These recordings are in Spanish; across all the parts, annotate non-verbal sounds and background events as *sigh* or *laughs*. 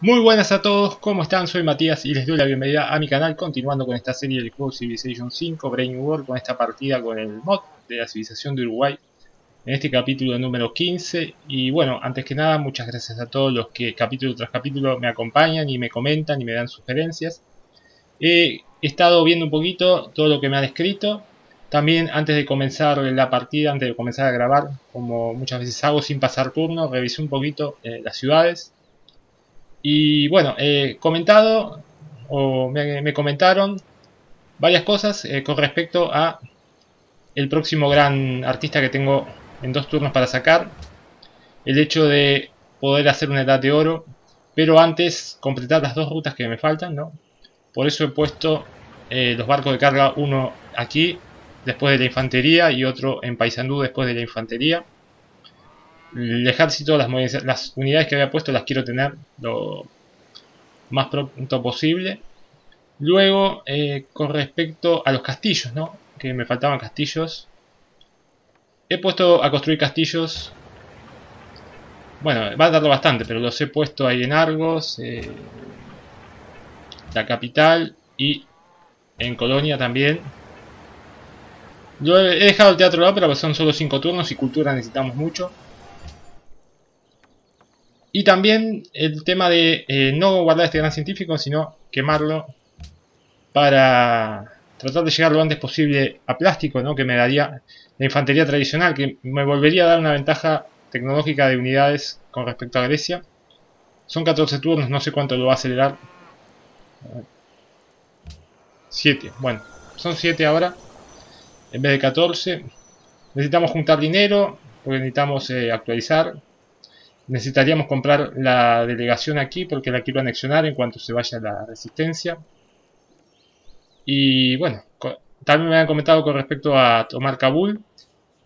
Muy buenas a todos, ¿cómo están? Soy Matías y les doy la bienvenida a mi canal continuando con esta serie del juego Civilization 5 Brain World con esta partida con el mod de la civilización de Uruguay en este capítulo número 15 y bueno, antes que nada muchas gracias a todos los que capítulo tras capítulo me acompañan y me comentan y me dan sugerencias. He estado viendo un poquito todo lo que me han escrito. También antes de comenzar la partida, antes de comenzar a grabar como muchas veces hago sin pasar turno, revisé un poquito eh, las ciudades y bueno, he comentado, o me, comentaron varias cosas eh, con respecto a el próximo gran artista que tengo en dos turnos para sacar. El hecho de poder hacer una edad de oro, pero antes completar las dos rutas que me faltan, ¿no? Por eso he puesto eh, los barcos de carga, uno aquí, después de la infantería, y otro en Paysandú después de la infantería el ejército, las, las unidades que había puesto las quiero tener lo más pronto posible. Luego, eh, con respecto a los castillos, ¿no? Que me faltaban castillos. He puesto a construir castillos. Bueno, va a tardar bastante, pero los he puesto ahí en Argos, eh, la capital y en Colonia también. Yo he dejado el teatro de la ópera, porque son solo 5 turnos y cultura necesitamos mucho. Y también el tema de eh, no guardar este gran científico, sino quemarlo para tratar de llegar lo antes posible a plástico, ¿no? que me daría la infantería tradicional, que me volvería a dar una ventaja tecnológica de unidades con respecto a Grecia. Son 14 turnos, no sé cuánto lo va a acelerar. 7, bueno, son 7 ahora, en vez de 14. Necesitamos juntar dinero, porque necesitamos eh, actualizar Necesitaríamos comprar la delegación aquí porque la quiero anexionar en cuanto se vaya la resistencia. Y bueno, también me han comentado con respecto a tomar Kabul.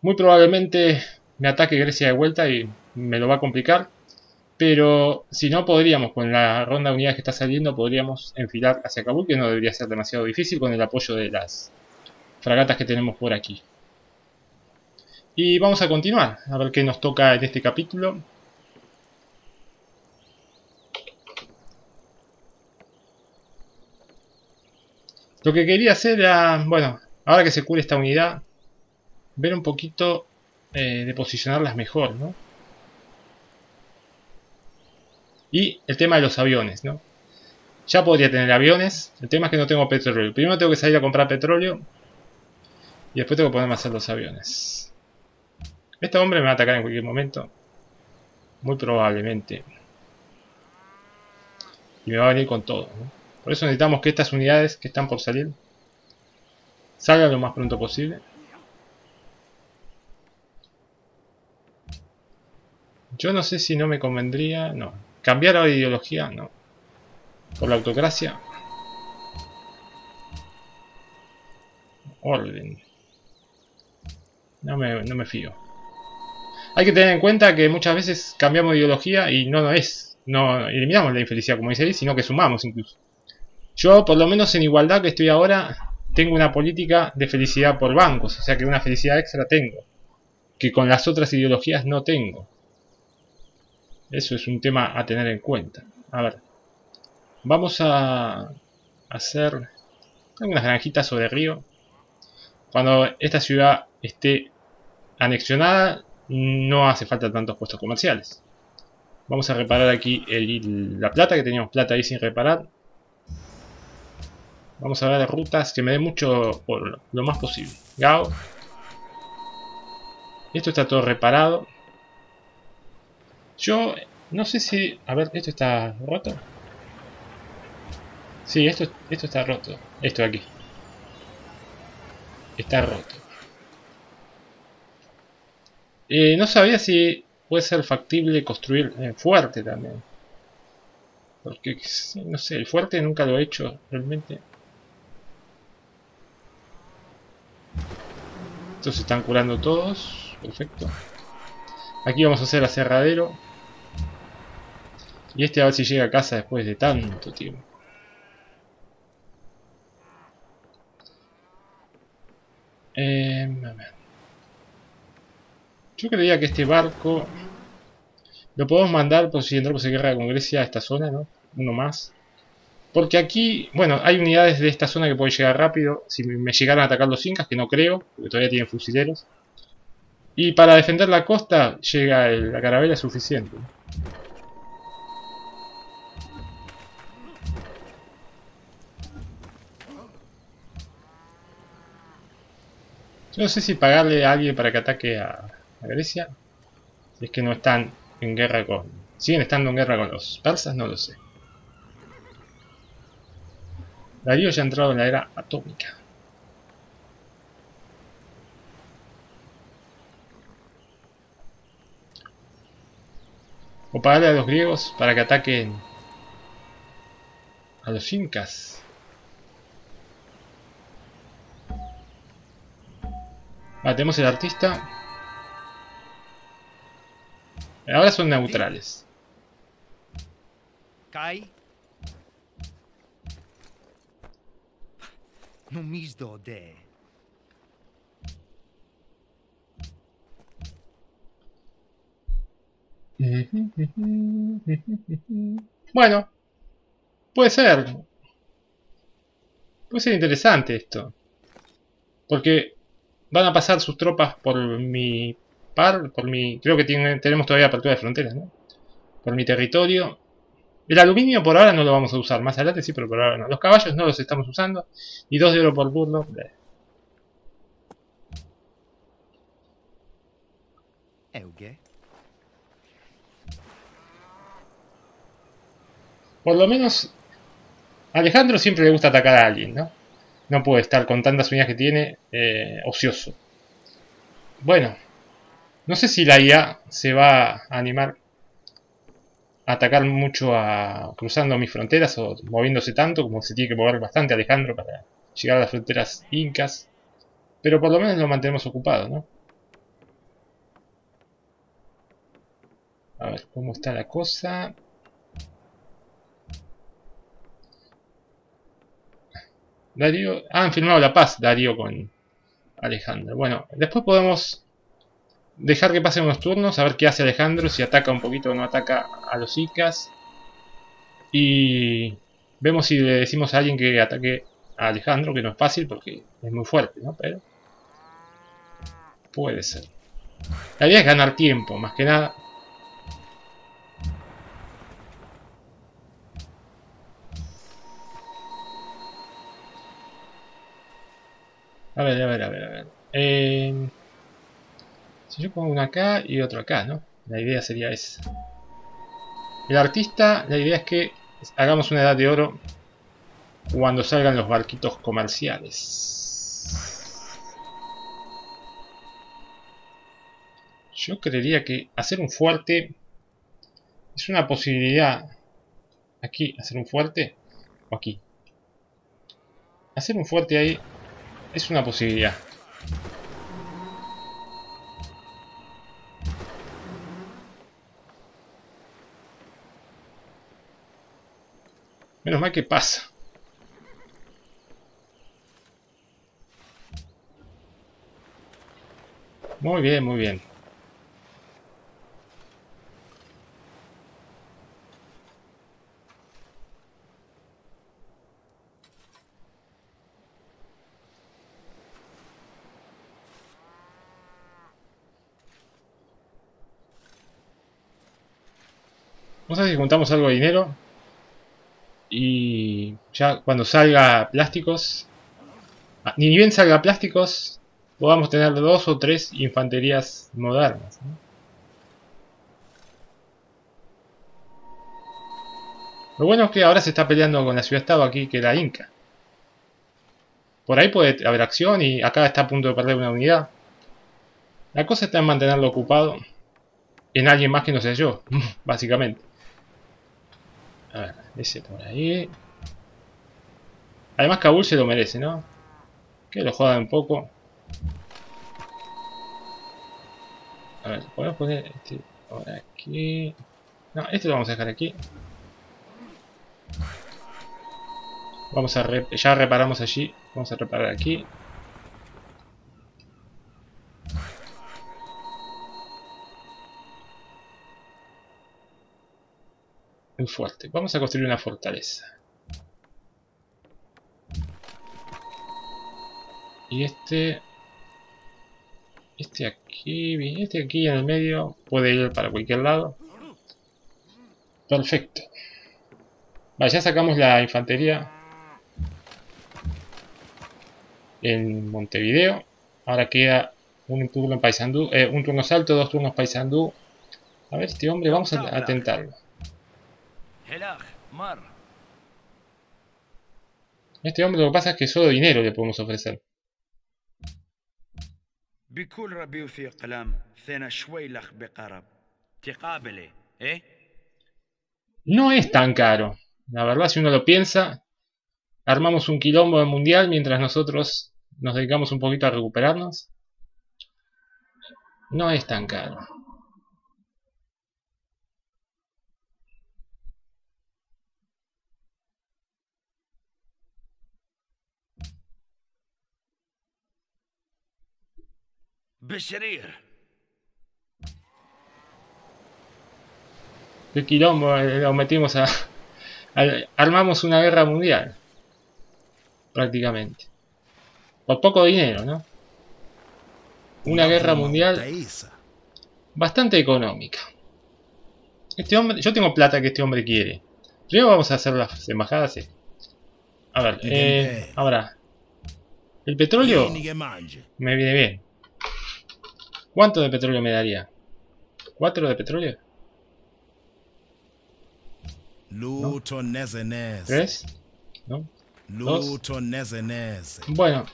Muy probablemente me ataque Grecia de vuelta y me lo va a complicar. Pero si no podríamos, con la ronda de unidades que está saliendo, podríamos enfilar hacia Kabul, que no debería ser demasiado difícil con el apoyo de las fragatas que tenemos por aquí. Y vamos a continuar, a ver qué nos toca en este capítulo. Lo que quería hacer era, bueno, ahora que se cure esta unidad, ver un poquito eh, de posicionarlas mejor, ¿no? Y el tema de los aviones, ¿no? Ya podría tener aviones, el tema es que no tengo petróleo. Primero tengo que salir a comprar petróleo y después tengo que ponerme a hacer los aviones. Este hombre me va a atacar en cualquier momento. Muy probablemente. Y me va a venir con todo, ¿no? Por eso necesitamos que estas unidades que están por salir salgan lo más pronto posible. Yo no sé si no me convendría... No. Cambiar la ideología, no. Por la autocracia. Orden. No me, no me fío. Hay que tener en cuenta que muchas veces cambiamos de ideología y no, no es. No eliminamos la infelicidad, como dice ahí, sino que sumamos incluso. Yo, por lo menos en igualdad que estoy ahora, tengo una política de felicidad por bancos, o sea que una felicidad extra tengo, que con las otras ideologías no tengo. Eso es un tema a tener en cuenta. A ver, vamos a hacer unas granjitas sobre río. Cuando esta ciudad esté anexionada, no hace falta tantos puestos comerciales. Vamos a reparar aquí la plata, que teníamos plata ahí sin reparar. Vamos a ver rutas que me den mucho por lo más posible. Gao. Esto está todo reparado. Yo no sé si... A ver, ¿esto está roto? Sí, esto, esto está roto. Esto de aquí. Está roto. Eh, no sabía si puede ser factible construir eh, fuerte también. Porque, no sé, el fuerte nunca lo he hecho realmente. Estos se están curando todos. Perfecto. Aquí vamos a hacer aserradero. Y este a ver si llega a casa después de tanto tiempo. Eh, Yo creía que este barco lo podemos mandar por si entramos en guerra con Grecia a esta zona, ¿no? uno más. Porque aquí, bueno, hay unidades de esta zona que pueden llegar rápido. Si me llegaran a atacar los incas, que no creo, porque todavía tienen fusileros. Y para defender la costa, llega la carabela suficiente. Yo no sé si pagarle a alguien para que ataque a, Grecia. Si es que no están en guerra con... Siguen estando en guerra con los persas, no lo sé. Darío ya ha entrado en la era atómica. O pagarle a los griegos para que ataquen a los incas. Ah, tenemos el artista. Ahora son neutrales. Kai. De. Bueno, puede ser. Puede ser interesante esto. Porque van a pasar sus tropas por mi par, por mi... Creo que tenemos todavía apertura de fronteras, ¿no? Por mi territorio. El aluminio por ahora no lo vamos a usar, más adelante sí, pero por ahora no. Los caballos no los estamos usando. Y dos de oro por burlo. Por lo menos Alejandro siempre le gusta atacar a alguien, ¿no? No puede estar con tantas uñas que tiene eh, ocioso. Bueno, no sé si la IA se va a animar atacar mucho a cruzando mis fronteras o moviéndose tanto como se tiene que mover bastante Alejandro para llegar a las fronteras incas. Pero por lo menos lo mantenemos ocupado, ¿no? A ver, ¿cómo está la cosa? Darío... Ah, han firmado la paz, Darío con Alejandro. Bueno, después podemos dejar que pasen unos turnos, a ver qué hace Alejandro, si ataca un poquito o no ataca a los Icas. Y vemos si le decimos a alguien que ataque a Alejandro, que no es fácil porque es muy fuerte, ¿no? Pero puede ser. La idea es ganar tiempo, más que nada. A ver, a ver, a ver, a ver. Eh, si yo pongo uno acá y otro acá, ¿no? La idea sería esa. El artista, la idea es que hagamos una edad de oro cuando salgan los barquitos comerciales. Yo creería que hacer un fuerte es una posibilidad. Aquí, hacer un fuerte. O aquí. Hacer un fuerte ahí es una posibilidad. Menos mal que pasa. Muy bien, muy bien. Vamos a ver si juntamos algo de dinero. Y ya cuando salga plásticos, ah, ni bien salga plásticos, podamos tener dos o tres infanterías modernas. Lo bueno es que ahora se está peleando con la ciudad-estado aquí, que era Inca. Por ahí puede haber acción y acá está a punto de perder una unidad. La cosa está en mantenerlo ocupado en alguien más que no sea yo, *laughs* básicamente. A ver, ese por ahí. Además Kabul se lo merece, ¿no? Que lo jodan un poco. A ver, podemos poner este por aquí. No, este lo vamos a dejar aquí. Vamos a ya reparamos allí. Vamos a reparar aquí. Muy fuerte. Vamos a construir una fortaleza. Y este... Este aquí... Este aquí en el medio puede ir para cualquier lado. Perfecto. Vale, ya sacamos la infantería en Montevideo. Ahora queda un turno en Paysandú, eh, un turno salto, dos turnos Paysandú. A ver, este hombre, vamos a, a Este hombre lo que pasa es que solo dinero le podemos ofrecer. No es tan caro. La verdad, si uno lo piensa, armamos un quilombo mundial mientras nosotros nos dedicamos un poquito a recuperarnos. No es tan caro. ¿Qué quilombo eh, lo metimos a, Armamos una guerra mundial. Prácticamente. Por poco dinero, ¿no? Una guerra mundial bastante económica. Este hombre, yo tengo plata que este hombre quiere. Primero vamos a hacer las embajadas. A ver, eh, ahora. El petróleo me viene bien. ¿Cuánto de petróleo me daría? ¿Cuatro de petróleo? ¿Tres? ¿No? ¿Dos? Bueno,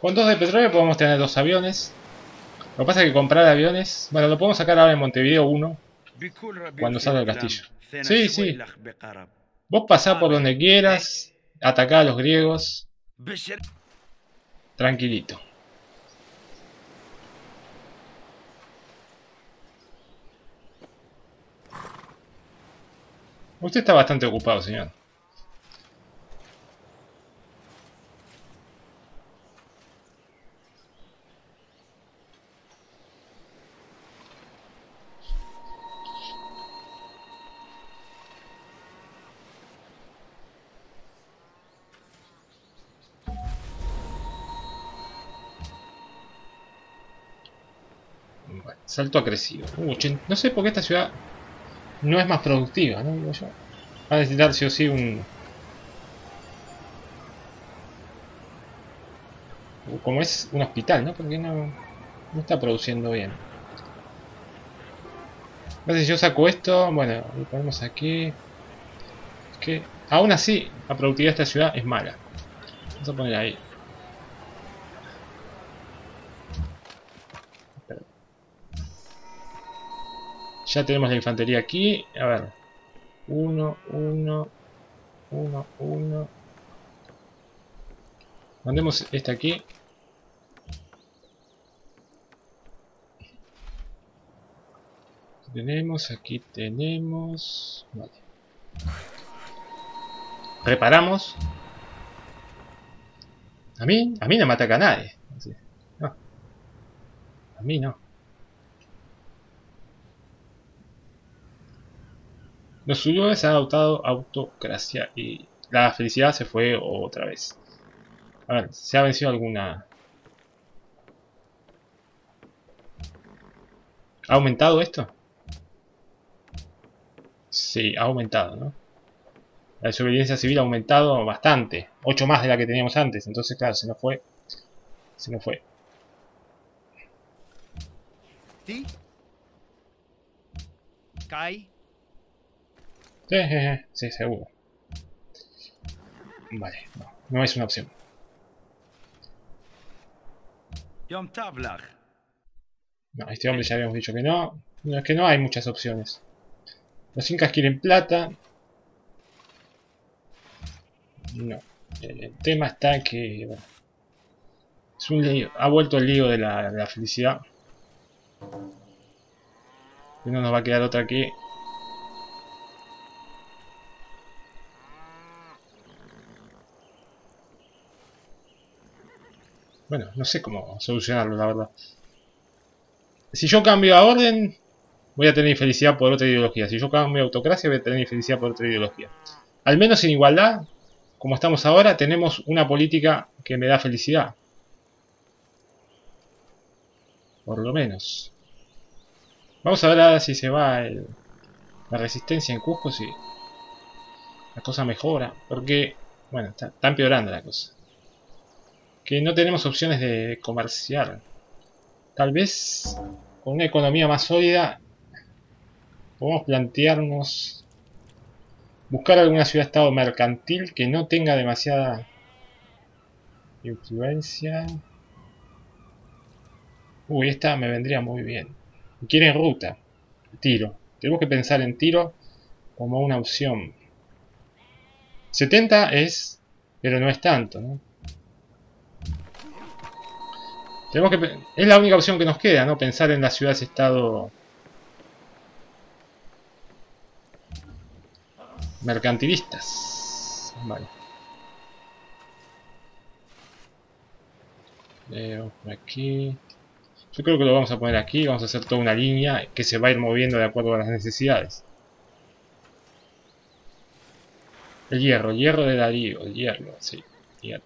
con dos de petróleo podemos tener dos aviones. Lo que pasa es que comprar aviones... Bueno, lo podemos sacar ahora en Montevideo 1. Cuando salga el castillo. Sí, sí. Vos pasá por donde quieras. Atacá a los griegos. Tranquilito. Usted está bastante ocupado, señor. salto ha crecido. Uh, no sé por qué esta ciudad no es más productiva, ¿no? Digo yo. Va a necesitar sí o sí un... Como es un hospital, ¿no? Porque no, no está produciendo bien. Entonces yo saco esto, bueno, lo ponemos aquí. Es que aún así la productividad de esta ciudad es mala. Vamos a poner ahí. Ya tenemos la infantería aquí. A ver. Uno, uno, uno, uno. Mandemos este aquí. tenemos, aquí tenemos... Vale. Reparamos. A mí, a mí no me ataca nadie. No. A mí no. Los se han adoptado autocracia y la felicidad se fue otra vez. A ver, ¿se ha vencido alguna... ¿Ha aumentado esto? Sí, ha aumentado, ¿no? La desobediencia civil ha aumentado bastante. 8 más de la que teníamos antes. Entonces, claro, se nos fue. Se nos fue. ¿Sí? Kai Sí, sí, seguro. Vale, no, no es una opción. No, este hombre ya habíamos dicho que no. No, es que no hay muchas opciones. Los incas quieren plata. No. El tema está que... es un lío. Ha vuelto el lío de la, de la felicidad. Y no nos va a quedar otra que Bueno, no sé cómo solucionarlo, la verdad. Si yo cambio a orden, voy a tener infelicidad por otra ideología. Si yo cambio autocracia, voy a tener infelicidad por otra ideología. Al menos en igualdad, como estamos ahora, tenemos una política que me da felicidad. Por lo menos. Vamos a ver ahora si se va la resistencia en Cusco, si la cosa mejora. Porque, bueno, está, empeorando la cosa. Que no tenemos opciones de comerciar. Tal vez con una economía más sólida podemos plantearnos buscar alguna ciudad-estado mercantil que no tenga demasiada influencia. Uy, esta me vendría muy bien. Quieren ruta. Tiro. Tenemos que pensar en tiro como una opción. 70 es, pero no es tanto, ¿no? Tenemos que, es la única opción que nos queda, ¿no? Pensar en las ciudades-estado mercantilistas. Vale. Por aquí. Yo creo que lo vamos a poner aquí, vamos a hacer toda una línea que se va a ir moviendo de acuerdo a las necesidades. El hierro, el hierro de Darío, el hierro, sí, hierro.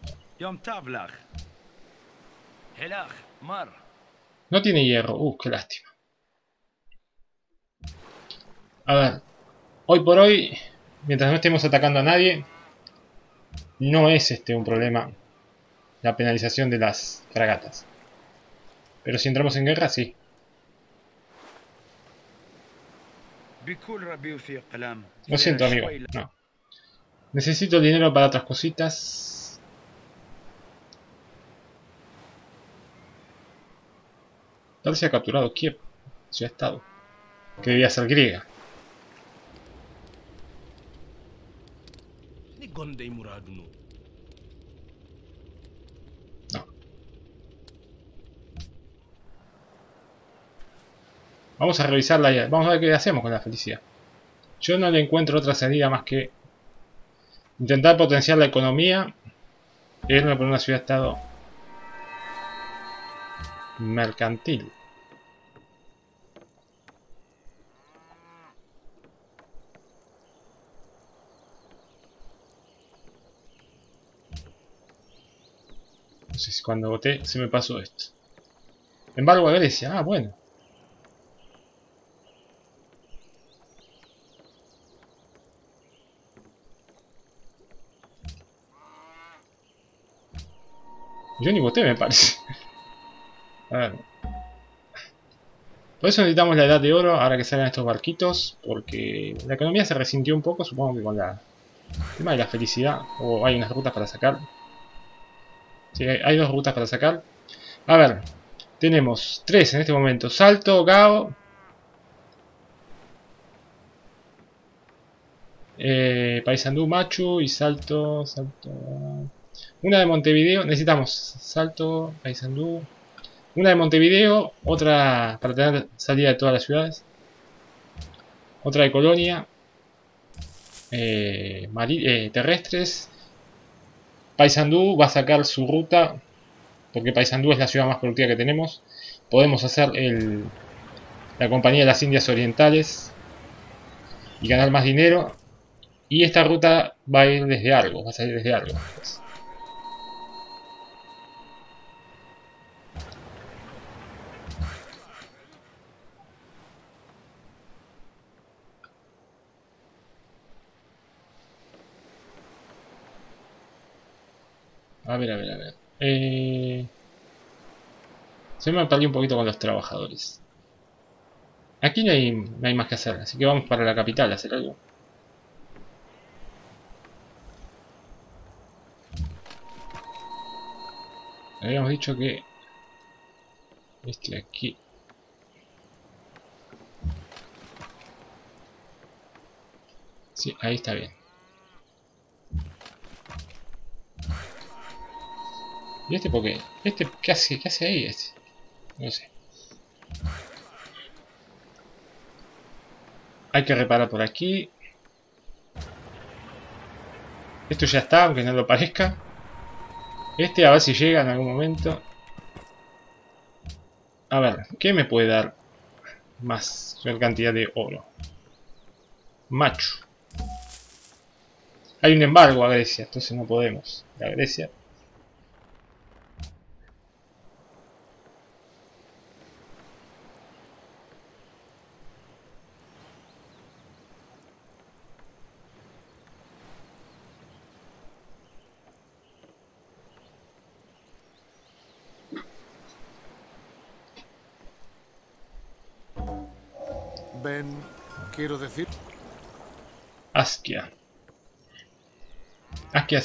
No tiene hierro, uh, qué lástima. A ver, hoy por hoy, mientras no estemos atacando a nadie, no es este un problema la penalización de las fragatas. Pero si entramos en guerra, sí. Lo siento, amigo. No. Necesito dinero para otras cositas. Tal se ha capturado Kiev, su estado. Que debía ser griega. Vamos a revisarla Vamos a ver qué hacemos con la felicidad. Yo no le encuentro otra salida más que intentar potenciar la economía e irme por una ciudad-estado mercantil. No sé si cuando voté se me pasó esto. Embargo a Grecia. Ah, bueno. Yo ni voté, me parece. *laughs* Por eso necesitamos la edad de oro ahora que salen estos barquitos. Porque la economía se resintió un poco, supongo que con la... El tema de la felicidad. O hay unas rutas para sacar. Sí, hay dos rutas para sacar. A ver. Tenemos tres en este momento. Salto, Gao. Eh, Paisandú, Machu y Salto... Salto... Una de Montevideo, necesitamos Salto, Paysandú. Una de Montevideo, otra para tener salida de todas las ciudades. Otra de Colonia. Eh, eh, terrestres. Paysandú va a sacar su ruta. Porque Paysandú es la ciudad más productiva que tenemos. Podemos hacer el, la compañía de las Indias Orientales. Y ganar más dinero. Y esta ruta va a ir desde Argos. Va a salir desde Argos. A ver, a ver, a ver. Eh... Se me perdido un poquito con los trabajadores. Aquí no hay, no hay más que hacer, así que vamos para la capital a hacer algo. Habíamos dicho que... Este aquí... Sí, ahí está bien. ¿Y este por qué? ¿Este qué hace, qué hace ahí este? No sé. Hay que reparar por aquí. Esto ya está, aunque no lo parezca. Este a ver si llega en algún momento. A ver, ¿qué me puede dar? más cantidad de oro. Macho. Hay un embargo a Grecia, entonces no podemos. A Grecia.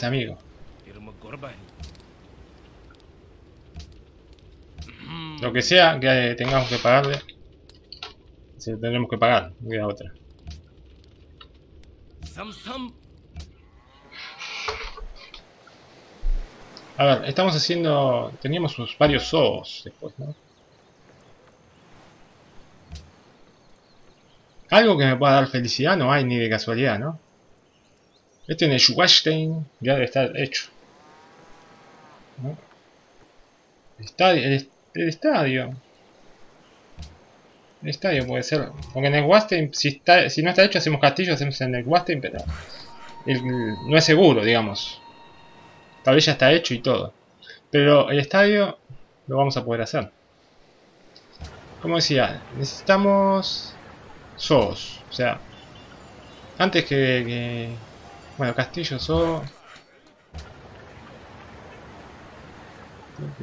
Amigo. Lo que sea que tengamos que pagarle, se lo tendremos que pagar, no queda otra. A ver, estamos haciendo... Teníamos varios zoos después, ¿no? Algo que me pueda dar felicidad no hay ni de casualidad, ¿no? Este en el Schweinstein ya debe estar hecho. ¿No? El estadio, el, estadio. El estadio puede ser. Porque en el Wastein, si, está, si no está hecho, hacemos castillo, hacemos en el Wastein, pero no es seguro, digamos. Tal vez ya está hecho y todo. Pero el estadio lo vamos a poder hacer. Como decía, necesitamos Sos, O sea, antes que, bueno, Castillo So.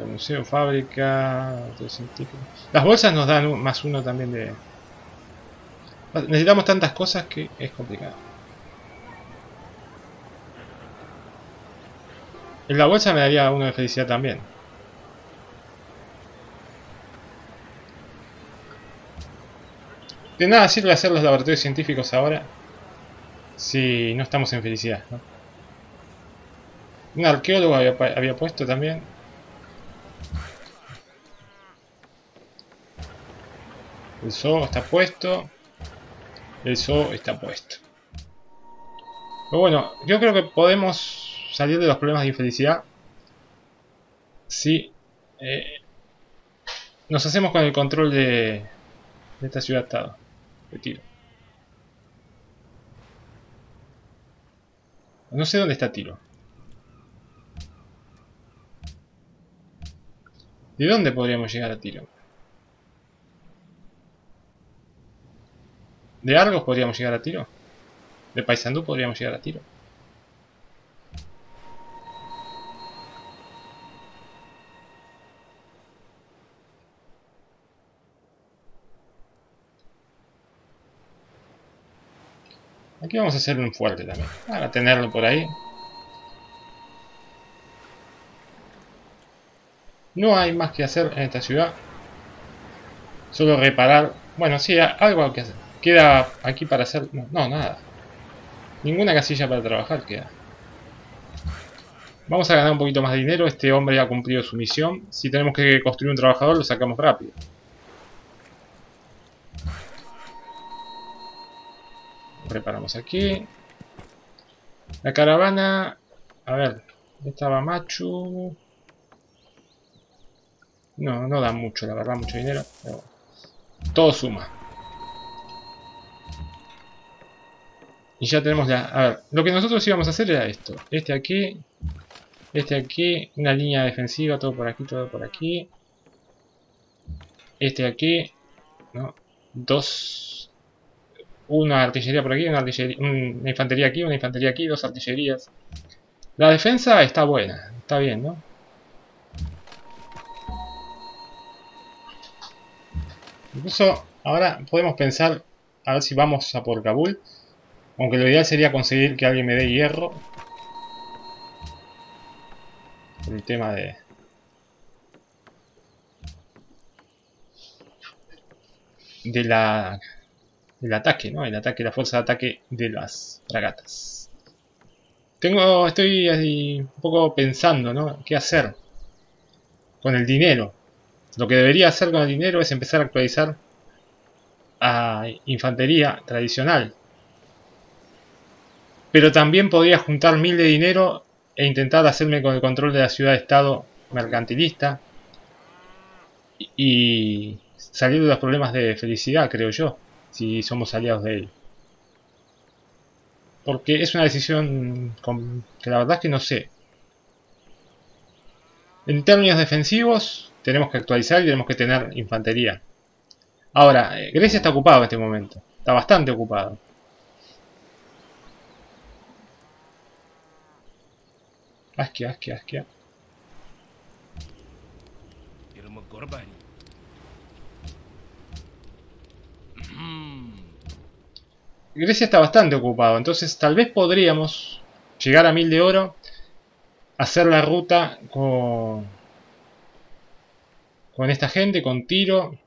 museo, fábrica, Las bolsas nos dan más uno también de... Necesitamos tantas cosas que es complicado. En la bolsa me daría uno de felicidad también. De nada sirve hacer los laboratorios científicos ahora si no estamos en felicidad. ¿no? Un arqueólogo había, puesto también. El zoo está puesto. El zoo está puesto. Pero bueno, yo creo que podemos salir de los problemas de infelicidad si eh, nos hacemos con el control de, de esta ciudad-estado. No sé dónde está Tiro. ¿De dónde podríamos llegar a Tiro? ¿De Argos podríamos llegar a Tiro? ¿De Paysandú podríamos llegar a Tiro? Aquí vamos a hacer un fuerte también, para tenerlo por ahí. No hay más que hacer en esta ciudad. Solo reparar... Bueno, sí, algo que hacer. Queda aquí para hacer... No, nada. Ninguna casilla para trabajar queda. Vamos a ganar un poquito más de dinero. Este hombre ha cumplido su misión. Si tenemos que construir un trabajador, lo sacamos rápido. Reparamos aquí. La caravana... A ver, estaba Machu... No, no da mucho, la verdad, mucho dinero. todo suma. Y ya tenemos la... A ver, lo que nosotros íbamos a hacer era esto. Este aquí. Este aquí. Una línea defensiva, todo por aquí, todo por aquí. Este aquí. ¿no? Dos una artillería por aquí, una, una infantería aquí, una infantería aquí, dos artillerías. La defensa está buena, está bien, ¿no? Incluso ahora podemos pensar a ver si vamos a por Kabul. Aunque lo ideal sería conseguir que alguien me dé hierro. Por el tema de... De la el ataque, ¿no? El ataque, la fuerza de ataque de las fragatas. Tengo, estoy un poco pensando, ¿no? ¿Qué hacer con el dinero? Lo que debería hacer con el dinero es empezar a actualizar a infantería tradicional. Pero también podría juntar mil de dinero e intentar hacerme con el control de la ciudad-estado mercantilista. Y, salir de los problemas de felicidad, creo yo, si somos aliados de él. Porque es una decisión que la verdad es que no sé. En términos defensivos, tenemos que actualizar y tenemos que tener infantería. Ahora, eh, Grecia está ocupado en este momento. Está bastante ocupado. Asquia, asquia, asquia. Grecia está bastante ocupado, entonces tal vez podríamos llegar a mil de oro, hacer la ruta con, con esta gente, con Tiro,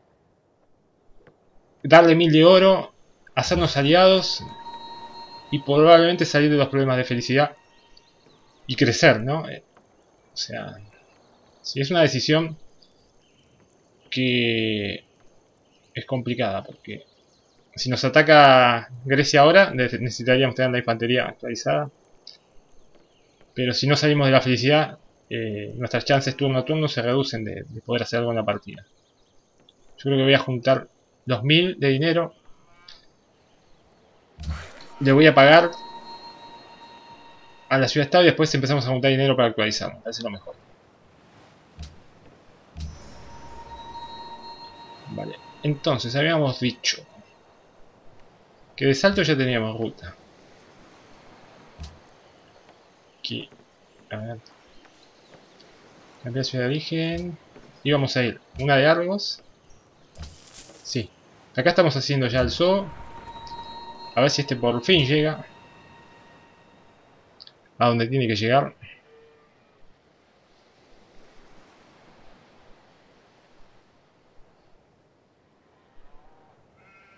darle mil de oro, hacernos aliados y probablemente salir de los problemas de felicidad y crecer, ¿no? Eh, o sea, si es una decisión que es complicada porque si nos ataca Grecia ahora, necesitaríamos tener la infantería actualizada. Pero si no salimos de la felicidad, eh, nuestras chances turno a turno se reducen de, poder hacer algo en la partida. Yo creo que voy a juntar 2000 de dinero. Le voy a pagar a la ciudad-estado y después empezamos a juntar dinero para actualizar. Me parece lo mejor. Vale, entonces habíamos dicho que de salto ya teníamos ruta. Aquí. A ver. Cambiar ciudad de origen. Y vamos a ir. Una de Argos. Sí. Acá estamos haciendo ya el zoo. A ver si este por fin llega. A donde tiene que llegar.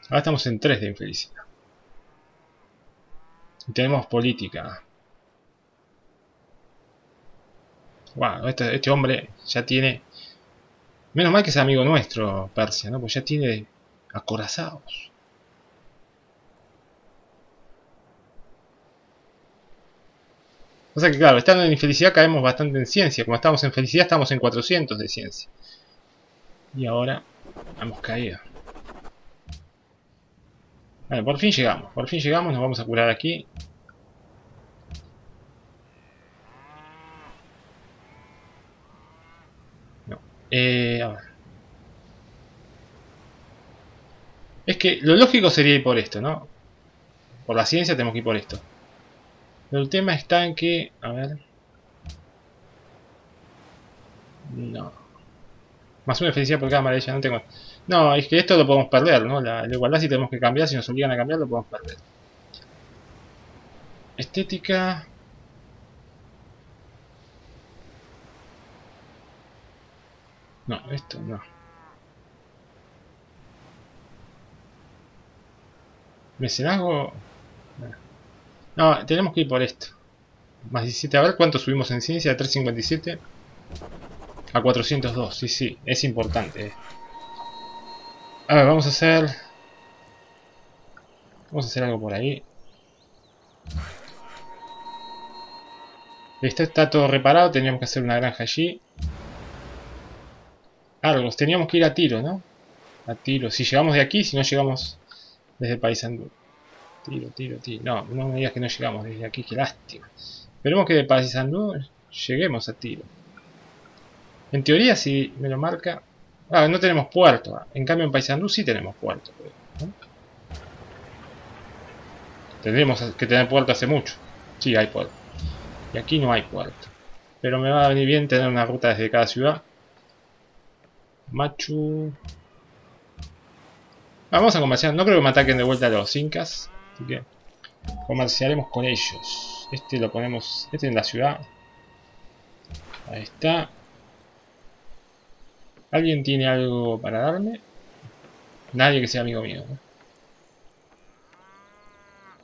Ahora estamos en 3 de infelicidad. Tenemos política. Wow, este, este, hombre ya tiene... Menos mal que es amigo nuestro, Persia, ¿no? Pues ya tiene acorazados. O sea que claro, estando en infelicidad caemos bastante en ciencia. Como estamos en felicidad estamos en 400 de ciencia. Y ahora hemos caído. Vale, por fin llegamos. Por fin llegamos, nos vamos a curar aquí. No. Eh. Es que lo lógico sería ir por esto, ¿no? Por la ciencia tenemos que ir por esto. Pero el tema está en que... A ver... No. Más una felicidad por cada maravilla, no tengo... No, es que esto lo podemos perder, ¿no? La, igualdad si tenemos que cambiar, si nos obligan a cambiar, lo podemos perder. Estética... No, esto no. Mecenazgo... No, tenemos que ir por esto. Más 17, a ver cuánto subimos en ciencia, de 357 a 402, sí, sí, es importante. A ver, vamos a hacer... Vamos a hacer algo por ahí. Esto está todo reparado, teníamos que hacer una granja allí. Argos, teníamos que ir a tiro, ¿no? A tiro. Si llegamos de aquí, si no llegamos desde Paisandú. Tiro, tiro, tiro. No, no me digas que no llegamos desde aquí, qué lástima. Esperemos que de Paisandú lleguemos a tiro. En teoría, si me lo marca... No tenemos puerto. En cambio en Paisandú sí tenemos puerto. Tendríamos que tener puerto hace mucho. Sí, hay puerto. Y aquí no hay puerto. Pero me va a venir bien tener una ruta desde cada ciudad. Machu... Vamos a comerciar. No creo que me ataquen de vuelta a los incas. Así que comerciaremos con ellos. Este lo ponemos... Este en la ciudad. Ahí está. ¿Alguien tiene algo para darme? Nadie que sea amigo mío.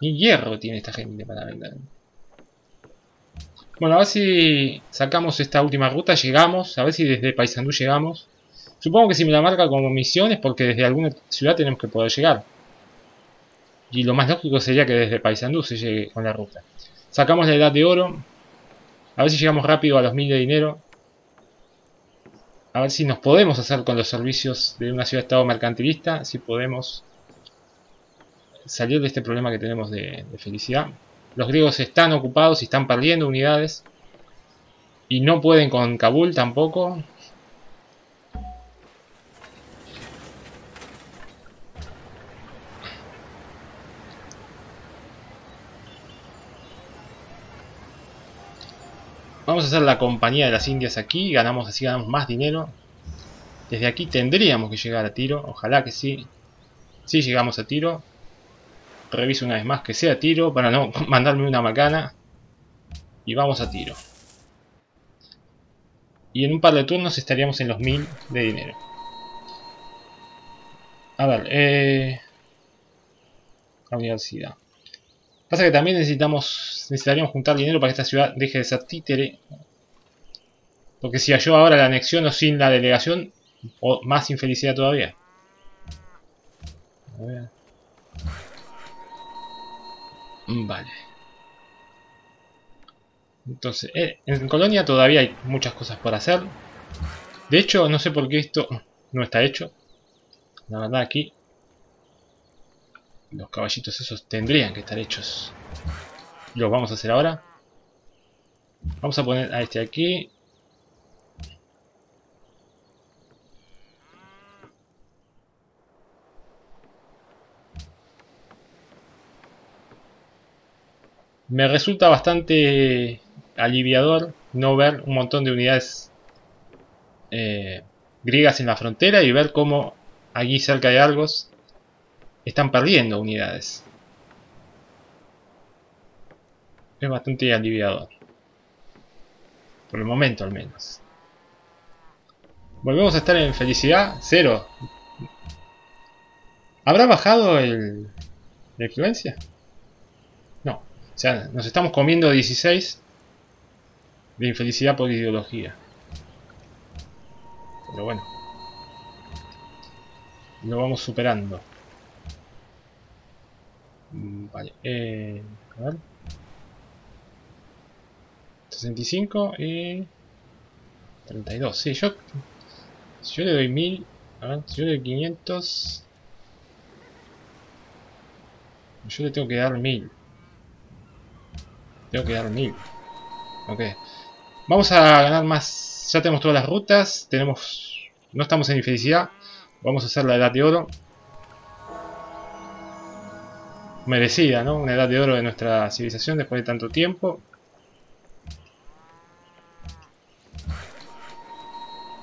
Ni hierro tiene esta gente para vender. Bueno, a ver si sacamos esta última ruta, llegamos, a ver si desde Paysandú llegamos. Supongo que si me la marca como misión es porque desde alguna ciudad tenemos que poder llegar. Y lo más lógico sería que desde Paysandú se llegue con la ruta. Sacamos la edad de oro. A ver si llegamos rápido a los mil de dinero. A ver si nos podemos hacer con los servicios de una ciudad-estado mercantilista. Si podemos salir de este problema que tenemos de, de felicidad. Los griegos están ocupados y están perdiendo unidades. Y no pueden con Kabul tampoco. Vamos a hacer la compañía de las Indias aquí, ganamos así ganamos más dinero. Desde aquí tendríamos que llegar a tiro, ojalá que sí. Si sí llegamos a tiro. Reviso una vez más que sea tiro para no *laughs* mandarme una macana. Y vamos a tiro. Y en un par de turnos estaríamos en los 1000 de dinero. A ver, eh... La universidad. Pasa que también necesitamos necesitaríamos juntar dinero para que esta ciudad deje de ser títere. Porque si yo ahora la anexión o sin la delegación, o más infelicidad todavía. Vale. Entonces, eh, en Colonia todavía hay muchas cosas por hacer. De hecho, no sé por qué esto no está hecho. La verdad aquí los caballitos esos tendrían que estar hechos. Los vamos a hacer ahora. Vamos a poner a este aquí. Me resulta bastante aliviador no ver un montón de unidades eh, griegas en la frontera y ver cómo aquí cerca de Argos están perdiendo unidades. Es bastante aliviador. Por el momento al menos. Volvemos a estar en felicidad. Cero. ¿Habrá bajado el, la influencia? No. O sea, nos estamos comiendo 16 de infelicidad por ideología. Pero bueno. Lo vamos superando. Vale, eh, a ver. 65 y 32. Sí, yo, si yo le doy 1000, a ver, si yo le doy 500, yo le tengo que dar 1000. Tengo que dar 1000. Ok. Vamos a ganar más. Ya tenemos todas las rutas. Tenemos. No estamos en infelicidad. Vamos a hacer la edad de oro merecida, ¿no? Una edad de oro de nuestra civilización después de tanto tiempo.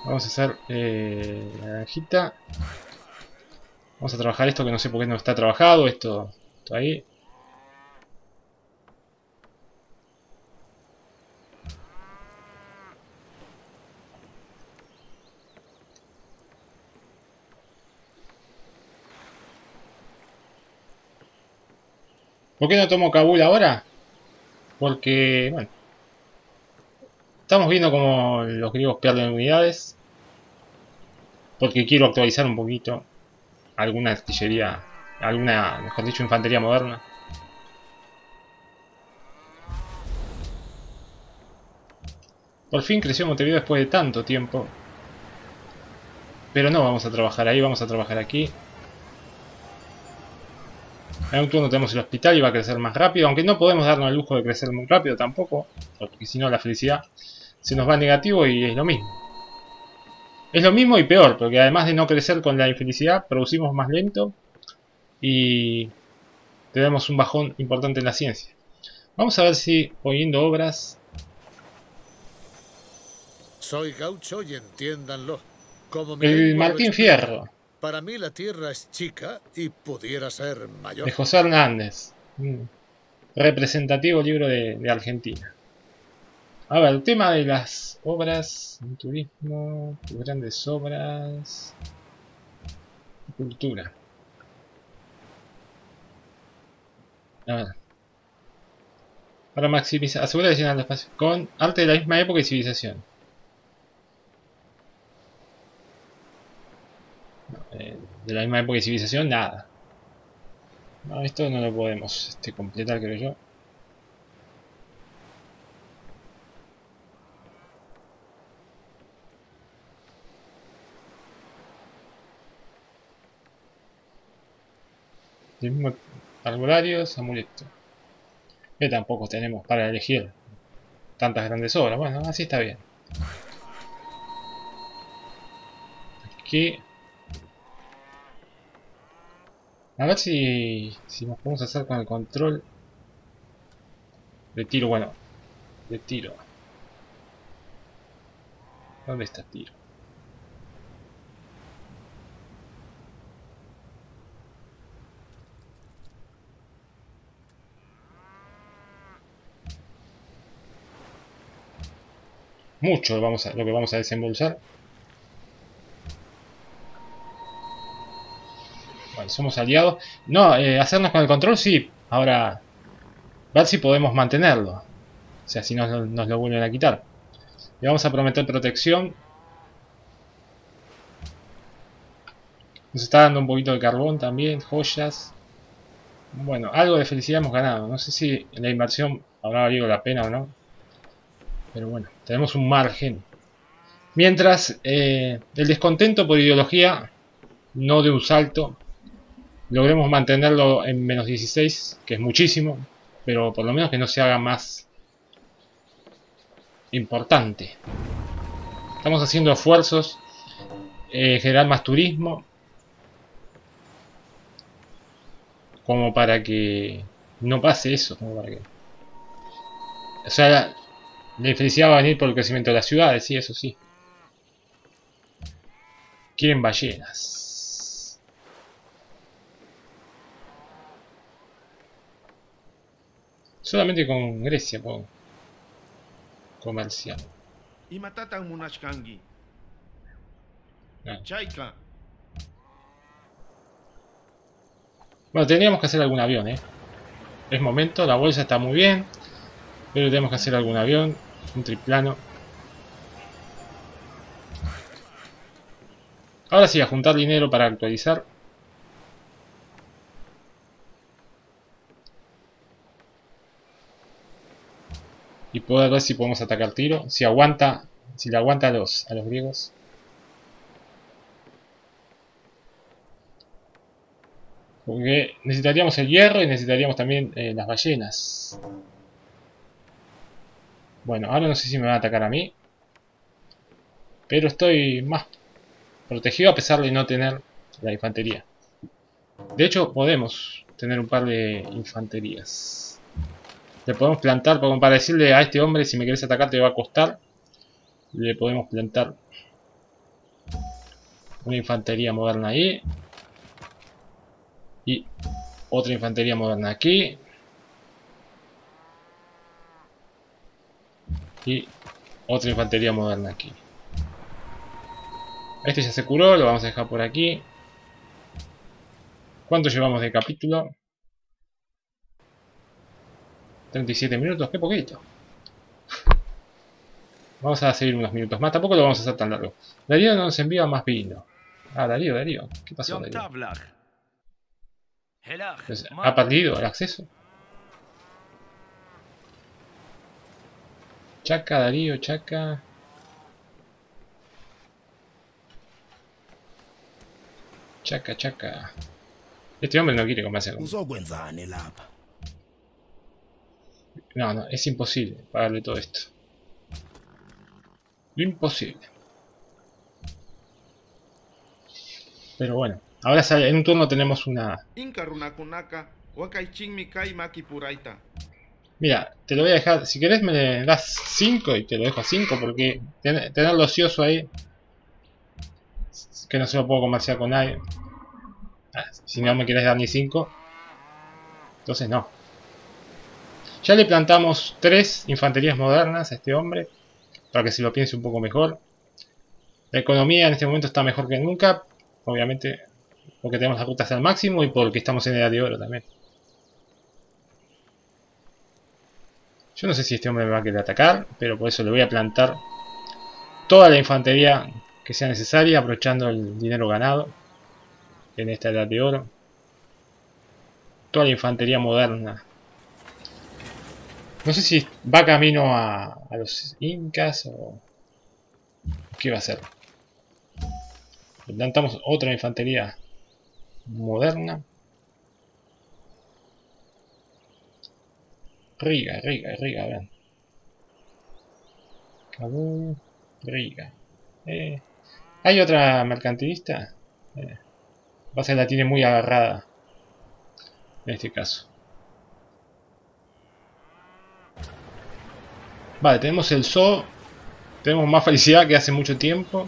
Vamos a hacer eh, la naranjita. Vamos a trabajar esto que no sé por qué no está trabajado. Esto, esto ahí. ¿Por qué no tomo Kabul ahora? Porque, bueno, estamos viendo como los griegos pierden unidades. Porque quiero actualizar un poquito alguna artillería, alguna, mejor dicho, infantería moderna. Por fin creció Montevideo después de tanto tiempo. Pero no vamos a trabajar ahí, vamos a trabajar aquí. En un turno tenemos el hospital y va a crecer más rápido, aunque no podemos darnos el lujo de crecer muy rápido tampoco, porque si no la felicidad se nos va negativo y es lo mismo. Es lo mismo y peor, porque además de no crecer con la infelicidad, producimos más lento y tenemos un bajón importante en la ciencia. Vamos a ver si poniendo obras... Soy gaucho y entiéndanlo. Como el Martín Fierro. Para mí la tierra es chica y pudiera ser mayor. De José Hernández. Representativo libro de, Argentina. A ver, el tema de las obras, turismo, grandes obras, cultura. A ver. Para maximizar, asegurar de llenar el espacio con arte de la misma época y civilización. de la misma época de civilización, nada. No, esto no lo podemos este, completar, creo yo. Del mismo arbolarios, amuleto. Que tampoco tenemos para elegir tantas grandes obras. Bueno, así está bien. Aquí a ver si, si nos podemos hacer con el control de tiro. Bueno, de tiro. ¿Dónde está tiro? mucho vamos a, lo que vamos a desembolsar. Somos aliados. No, eh, hacernos con el control sí. Ahora, ver si podemos mantenerlo. O sea, si nos, nos lo vuelven a quitar. Le vamos a prometer protección. Nos está dando un poquito de carbón también, joyas. Bueno, algo de felicidad hemos ganado. No sé si la inversión habrá valido la pena o no. Pero bueno, tenemos un margen. Mientras eh, el descontento por ideología no de un salto. Logremos mantenerlo en menos 16, que es muchísimo. Pero por lo menos que no se haga más importante. Estamos haciendo esfuerzos. Eh, generar más turismo. Como para que no pase eso. O sea, la infelicidad va a venir por el crecimiento de las ciudades, sí, eso sí. Quieren ballenas. Solamente con Grecia puedo comerciar. Bueno, tendríamos que hacer algún avión, ¿eh? Es momento, la bolsa está muy bien. Pero tenemos que hacer algún avión, un triplano. Ahora sí, a juntar dinero para actualizar. Y poder ver si podemos atacar tiro. Si aguanta, si le aguanta a los, a los griegos. Porque necesitaríamos el hierro y necesitaríamos también eh, las ballenas. Bueno, ahora no sé si me va a atacar a mí. Pero estoy más protegido a pesar de no tener la infantería. De hecho, podemos tener un par de infanterías. Le podemos plantar, para decirle a este hombre, si me quieres atacar te va a costar. Le podemos plantar una infantería moderna ahí. Y otra infantería moderna aquí. Y otra infantería moderna aquí. Este ya se curó, lo vamos a dejar por aquí. ¿Cuánto llevamos de capítulo? 37 minutos, qué poquito. Vamos a seguir unos minutos más, tampoco lo vamos a hacer tan largo. Darío nos envía más vino. Ah, Darío, Darío. ¿Qué pasó, Darío? Pues, ¿Ha perdido el acceso? Chaca, Darío, Chaca. Chaca, Chaca. Este hombre no quiere comerse con... No, no, es imposible pagarle todo esto. Imposible. Pero bueno, ahora en un turno tenemos una... Mira, te lo voy a dejar. Si querés me das 5 y te lo dejo a 5 porque tenerlo ocioso ahí. Que no se lo puedo comerciar con nadie. Ah, si no me quieres dar ni 5. Entonces no. Ya le plantamos 3 infanterías modernas a este hombre. Para que se lo piense un poco mejor. La economía en este momento está mejor que nunca. Obviamente porque tenemos las rutas al máximo y porque estamos en edad de oro también. Yo no sé si este hombre me va a querer atacar, pero por eso le voy a plantar toda la infantería que sea necesaria, aprovechando el dinero ganado en esta edad de oro. Toda la infantería moderna. No sé si va camino a, los incas o... ¿Qué va a hacer? Plantamos otra infantería moderna. Riga, Riga, Riga, vean. Riga. Eh, Hay otra mercantilista. Eh, va a ser la tiene muy agarrada. En este caso. Vale, tenemos el zoo. Tenemos más felicidad que hace mucho tiempo.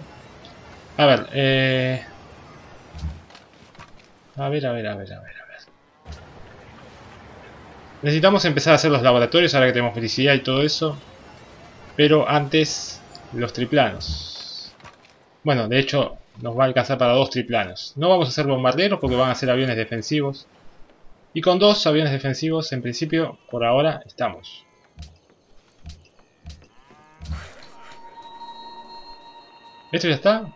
A ver, eh... A ver, a ver, a ver, a ver, a ver. Necesitamos empezar a hacer los laboratorios ahora que tenemos felicidad y todo eso. Pero antes, los triplanos. Bueno, de hecho, nos va a alcanzar para dos triplanos. No vamos a hacer bombarderos porque van a ser aviones defensivos. Y con dos aviones defensivos, en principio, por ahora, estamos. ¿Esto ya está?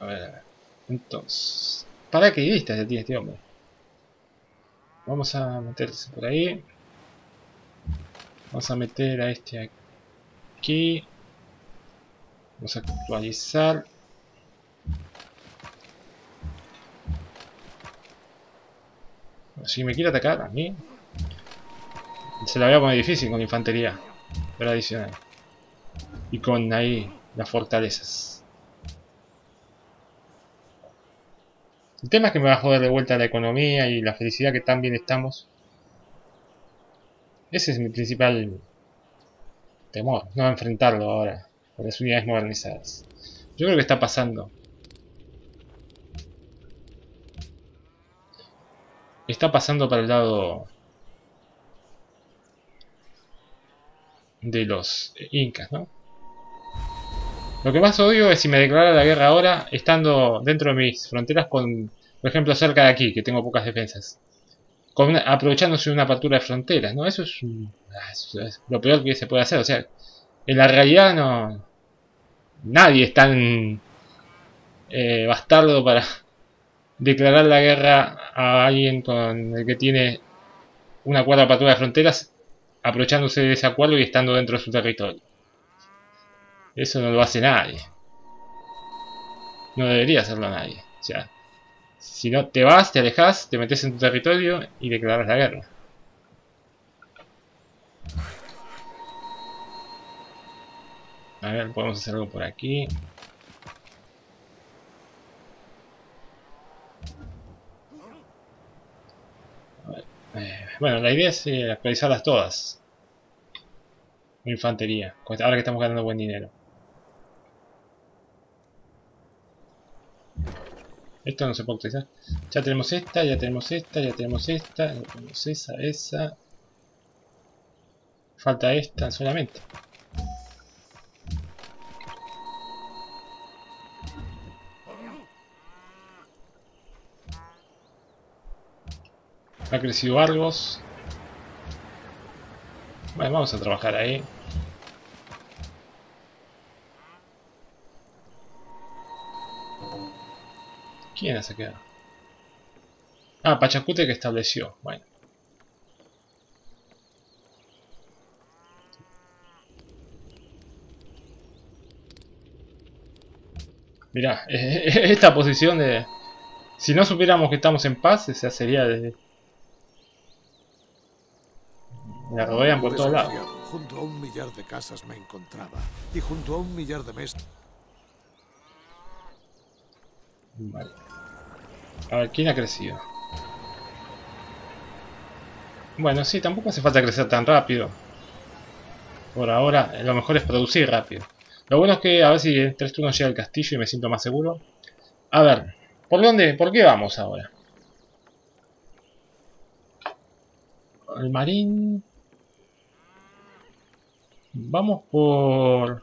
A ver, a ver. Entonces... ¿Para qué vista ya tiene este hombre? Vamos a meterse por ahí. Vamos a meter a este aquí. Vamos a actualizar. Si me quiere atacar a mí, se la voy a poner difícil con infantería. Pero adicional. Y con ahí las fortalezas. El tema es que me va a joder de vuelta la economía y la felicidad que tan bien estamos. Ese es mi principal temor, no enfrentarlo ahora, con las unidades modernizadas. Yo creo que está pasando. Está pasando para el lado de los incas, ¿no? Lo que más odio es si me declara la guerra ahora, estando dentro de mis fronteras con, por ejemplo, cerca de aquí, que tengo pocas defensas. aprovechándose de una apertura de fronteras, ¿no? Eso es, lo peor que se puede hacer. O sea, en la realidad no... Nadie es tan eh, bastardo para *laughs* declarar la guerra a alguien con el que tiene una cuarta apertura de fronteras, aprovechándose de ese acuerdo y estando dentro de su territorio. Eso no lo hace nadie. No debería hacerlo nadie. O sea, si no te vas, te alejas, te metes en tu territorio y declaras la guerra. A ver, podemos hacer algo por aquí. Eh, bueno, la idea es eh, actualizarlas todas. Infantería. Ahora que estamos ganando buen dinero. Esto no se puede utilizar. Ya tenemos esta, ya tenemos esta, ya tenemos esta, ya tenemos esa, esa. Falta esta solamente. Ha crecido Argos. Bueno, vamos a trabajar ahí. ¿Quién se quedado? Ah, Pachacute que estableció. Bueno. Mirá, *laughs* esta posición de... Si no supiéramos que estamos en paz, esa sería de... Me rodean por todos lados. Junto a un millar de casas me encontraba. Y junto a un millar de mesas. Vale. A ver, ¿quién ha crecido? Bueno, sí, tampoco hace falta crecer tan rápido. Por ahora, lo mejor es producir rápido. Lo bueno es que a ver si en tres turnos llega al castillo y me siento más seguro. A ver, ¿por dónde? ¿Por qué vamos ahora? El marín... Vamos por...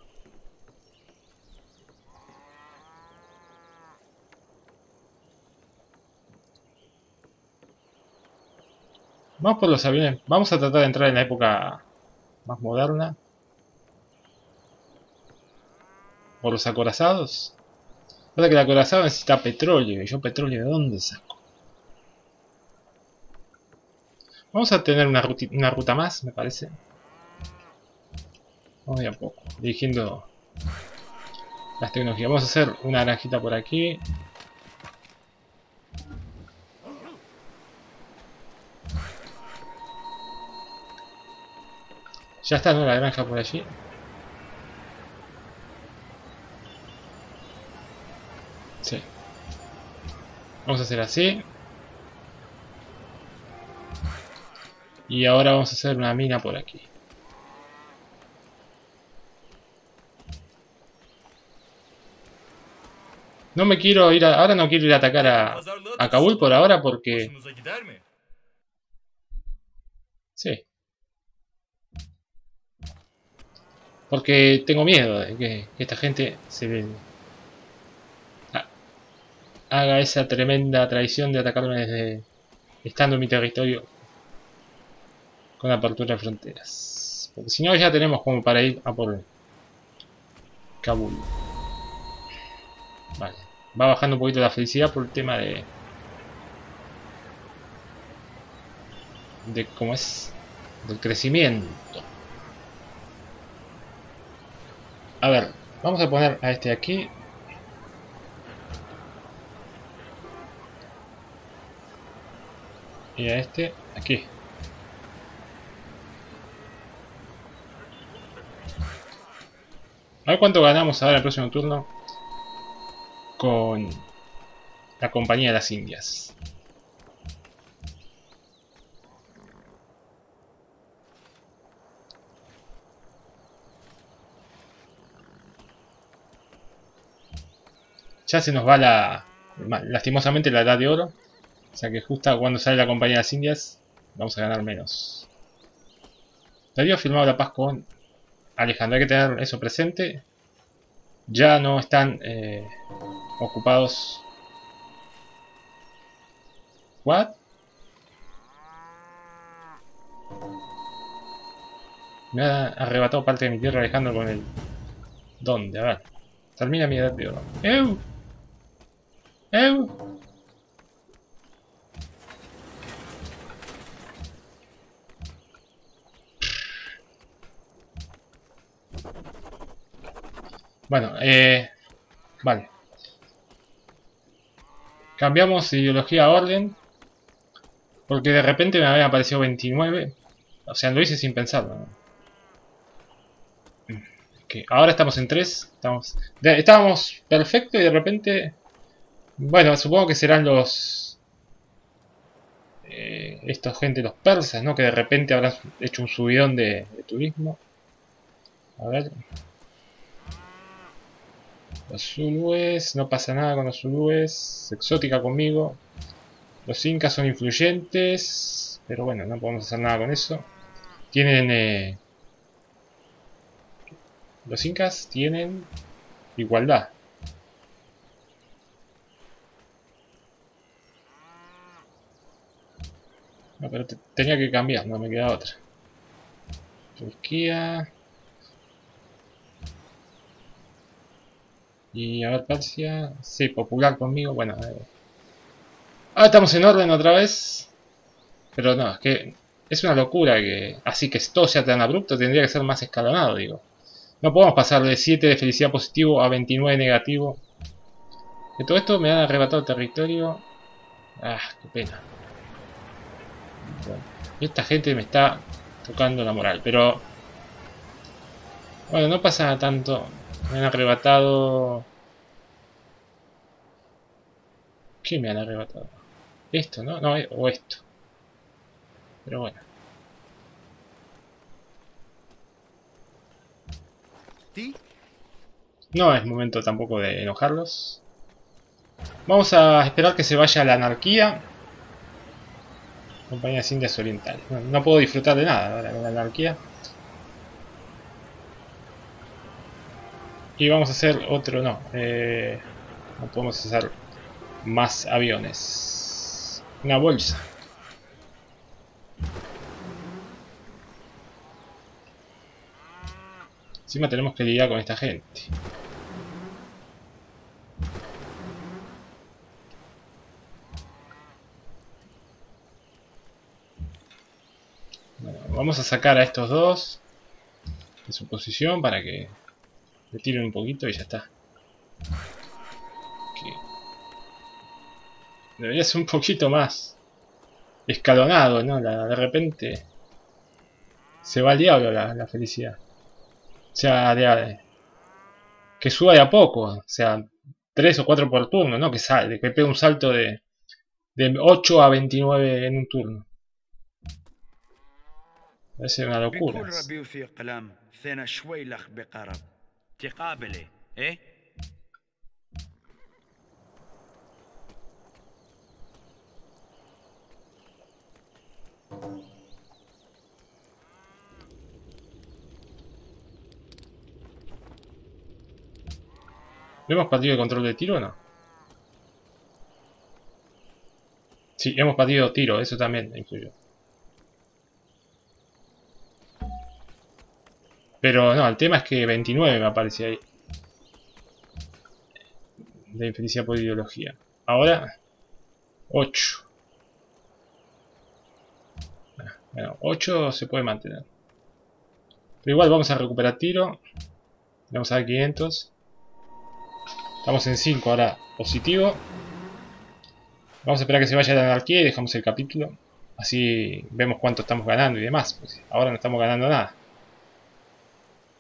Vamos por los aviones. Vamos a tratar de entrar en la época más moderna. Por los acorazados. Pasa que el acorazado necesita petróleo. ¿Y yo petróleo de dónde saco? Vamos a tener una, una ruta más, me parece. Vamos a poco. Dirigiendo las tecnologías. Vamos a hacer una naranjita por aquí. Ya está, ¿no? La granja por allí. Sí. Vamos a hacer así. Y ahora vamos a hacer una mina por aquí. No me quiero ir a, ahora no quiero ir a atacar a, a Kabul por ahora porque... Sí. Porque tengo miedo de que, esta gente se haga esa tremenda traición de atacarme desde estando en mi territorio con apertura de fronteras. Porque si no ya tenemos como para ir a por Kabul. Vale. Va bajando un poquito la felicidad por el tema de... De cómo es... Del crecimiento. A ver, vamos a poner a este aquí. Y a este aquí. A ver cuánto ganamos ahora el próximo turno con la Compañía de las Indias. Ya se nos va la... lastimosamente la edad de oro. O sea que justo cuando sale la Compañía de las Indias vamos a ganar menos. Darío ha firmado la paz con Alejandro. Hay que tener eso presente. Ya no están... Eh, ocupados. ¿What? Me ha arrebatado parte de mi tierra Alejandro con el... ¿Dónde? A ver. Termina mi edad de oro. ¡Eu! ¡Eu! Bueno, eh... Vale. Cambiamos de ideología a orden. Porque de repente me había aparecido 29. O sea, lo hice sin pensarlo. ahora estamos en 3. Estamos, estábamos perfecto y de repente... Bueno, supongo que serán los... Eh, esta gente, los persas, ¿no? Que de repente habrán hecho un subidón de turismo. A ver... Los zulúes, no pasa nada con los zulúes. Exótica conmigo. Los incas son influyentes. Pero bueno, no podemos hacer nada con eso. Tienen... Eh, los incas tienen igualdad. No, pero tenía que cambiar, no me queda otra. Turquía... Y a ver, Persia. Sí, popular conmigo. Bueno, Ah, estamos en orden otra vez. Pero no, es que es una locura que así que esto sea tan abrupto, tendría que ser más escalonado, digo. No podemos pasar de 7 de felicidad positivo a 29 negativo. Que todo esto me ha arrebatado el territorio. Ah, qué pena. Esta gente me está tocando la moral, pero... Bueno, no pasa tanto. Me han arrebatado... ¿Qué me han arrebatado? Esto, ¿no? No, o esto. Pero bueno. No es momento tampoco de enojarlos. Vamos a esperar que se vaya la anarquía. Compañías Indias Orientales. No, puedo disfrutar de nada con la anarquía. Y vamos a hacer otro, no. Eh, no podemos hacer más aviones. Una bolsa. Encima tenemos que lidiar con esta gente. Vamos a sacar a estos dos de su posición para que le tiren un poquito y ya está. Debería ser un poquito más escalonado, ¿no? de repente... Se va al diablo la, felicidad. O sea, de, que suba de a poco. O sea, 3 o 4 por turno, ¿no? Que sale, que pegue un salto de, de 8 a 29 en un turno. Es una locura. ¿Hemos perdido el control de tiro o no? Sí, hemos perdido tiro, eso también incluyó. Pero no, el tema es que 29 me aparece ahí. De infelicidad por ideología. Ahora, 8. Bueno, 8 se puede mantener. Pero igual vamos a recuperar tiro. Vamos a dar 500. Estamos en 5 ahora positivo. Vamos a esperar que se vaya la anarquía y dejamos el capítulo. Así vemos cuánto estamos ganando y demás. Pues ahora no estamos ganando nada.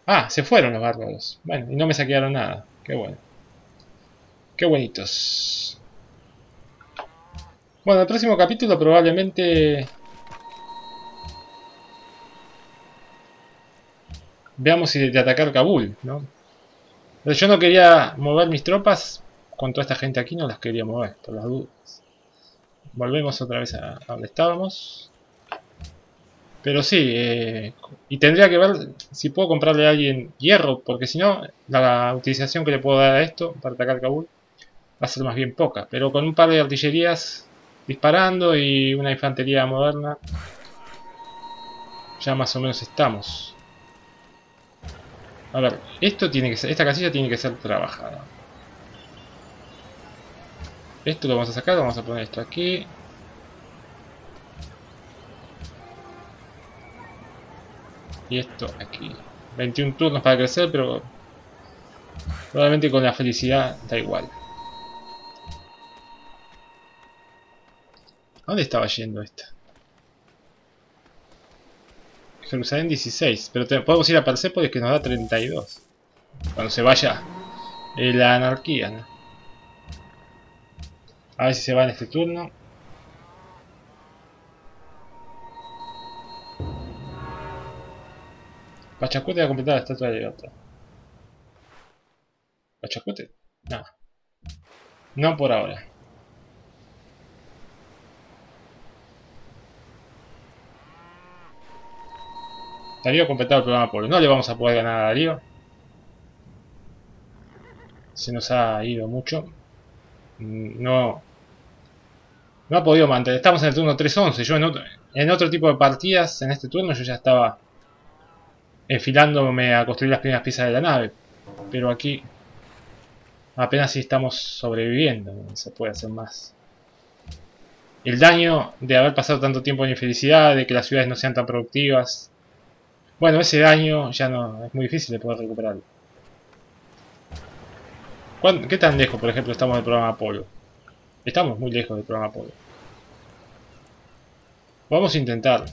Ah, se fueron los bárbaros. Bueno, y no me saquearon nada. Qué bueno. Qué bonitos. Bueno, el próximo capítulo probablemente... Veamos si de atacar Kabul, ¿no? Pero yo no quería mover mis tropas. Con toda esta gente aquí no las quería mover, por las dudas. Volvemos otra vez a donde estábamos. Pero sí, eh, y tendría que ver si puedo comprarle a alguien hierro, porque si no, la utilización que le puedo dar a esto para atacar Kabul va a ser más bien poca. Pero con un par de artillerías disparando y una infantería moderna, ya más o menos estamos. A ver, esto tiene que ser, esta casilla tiene que ser trabajada. Esto lo vamos a sacar, vamos a poner esto aquí. Y esto aquí. 21 turnos para crecer, pero probablemente con la felicidad da igual. ¿A dónde estaba yendo esta? Jerusalén 16, pero podemos ir a Persepolis que nos da 32. Cuando se vaya la anarquía, ¿no? A ver si se va en este turno. Pachacute va a completar la estatua de libertad. ¿Pachacute? No. No por ahora. Darío ha completado el programa por No le vamos a poder ganar a Darío. Se nos ha ido mucho. Mm, no. No ha podido mantener. Estamos en el turno 3-11. Yo en otro, en otro tipo de partidas, en este turno, yo ya estaba enfilándome a construir las primeras piezas de la nave. Pero aquí apenas si estamos sobreviviendo, se puede hacer más. El daño de haber pasado tanto tiempo en infelicidad, de que las ciudades no sean tan productivas. Bueno, ese daño ya no es muy difícil de poder recuperarlo. ¿Qué tan lejos, por ejemplo, estamos del programa Apolo? Estamos muy lejos del programa Apolo. Vamos a intentar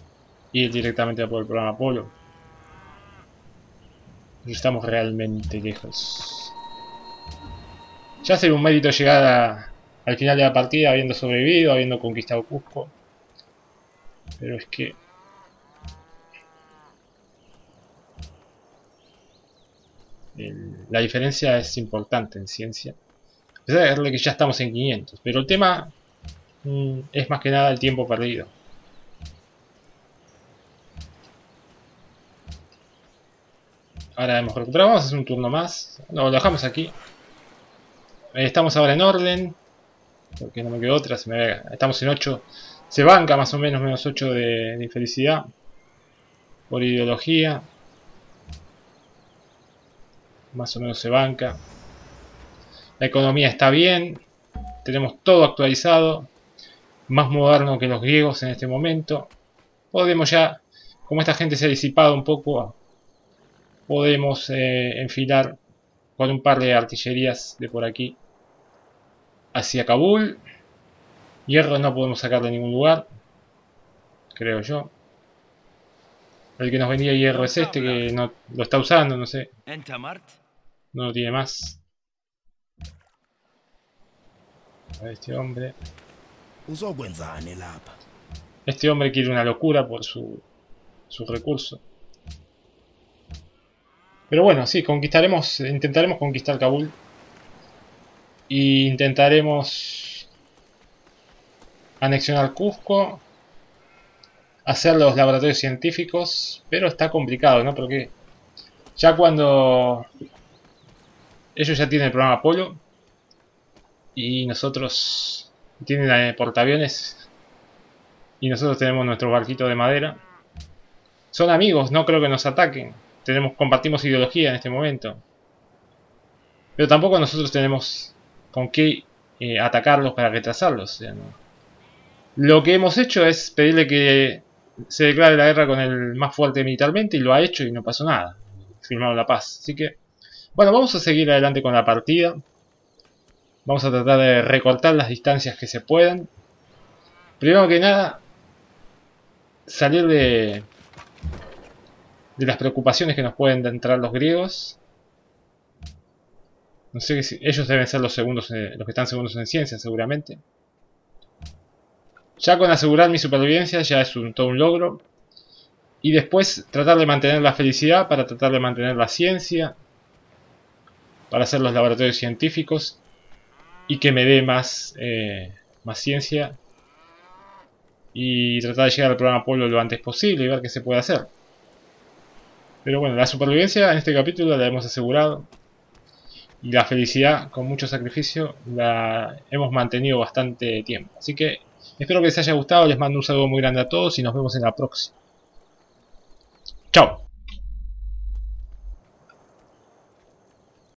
ir directamente por el programa Apolo estamos realmente lejos. Ya sería un mérito llegar al final de la partida habiendo sobrevivido, habiendo conquistado Cusco. Pero es que... la diferencia es importante en ciencia. A pesar de que ya estamos en 500. Pero el tema mm, es más que nada el tiempo perdido. Ahora hemos recuperado. Vamos a hacer un turno más. Lo dejamos aquí. Eh, estamos ahora en orden. Porque no me quedó otra. Se me Estamos en 8. Se banca más o menos menos 8 de, de infelicidad. Por ideología. Más o menos se banca. La economía está bien. Tenemos todo actualizado. Más moderno que los griegos en este momento. Podemos ya, como esta gente se ha disipado un poco, podemos eh, enfilar con un par de artillerías de por aquí hacia Kabul. Hierro no podemos sacar de ningún lugar, creo yo. El que nos vendía hierro es este, que no lo está usando, no sé. No lo tiene más. A este hombre. Este hombre quiere una locura por su, su recurso. Pero bueno, sí, conquistaremos, intentaremos conquistar Kabul. Y intentaremos anexionar Cusco. Hacer los laboratorios científicos. Pero está complicado, ¿no? Porque ya cuando ellos ya tienen el programa Apolo. Y nosotros tienen eh, portaaviones y nosotros tenemos nuestro barquito de madera. Son amigos, no creo que nos ataquen. Tenemos, compartimos ideología en este momento. Pero tampoco nosotros tenemos con qué eh, atacarlos para retrasarlos. Lo que hemos hecho es pedirle que se declare la guerra con el más fuerte militarmente y lo ha hecho y no pasó nada. Firmaron la paz. Así que, bueno, vamos a seguir adelante con la partida. Vamos a tratar de recortar las distancias que se puedan. Primero que nada, salir de, de las preocupaciones que nos pueden entrar los griegos. No sé si ellos deben ser los segundos, los que están segundos en ciencia, seguramente. Ya con asegurar mi supervivencia ya es un, todo un logro. Y después tratar de mantener la felicidad para tratar de mantener la ciencia. Para hacer los laboratorios científicos. Y que me dé más, eh, más ciencia y tratar de llegar al programa Apolo lo antes posible y ver qué se puede hacer. Pero bueno, la supervivencia en este capítulo la hemos asegurado. Y la felicidad, con mucho sacrificio, la hemos mantenido bastante tiempo. Así que espero que les haya gustado, les mando un saludo muy grande a todos y nos vemos en la próxima. Chao.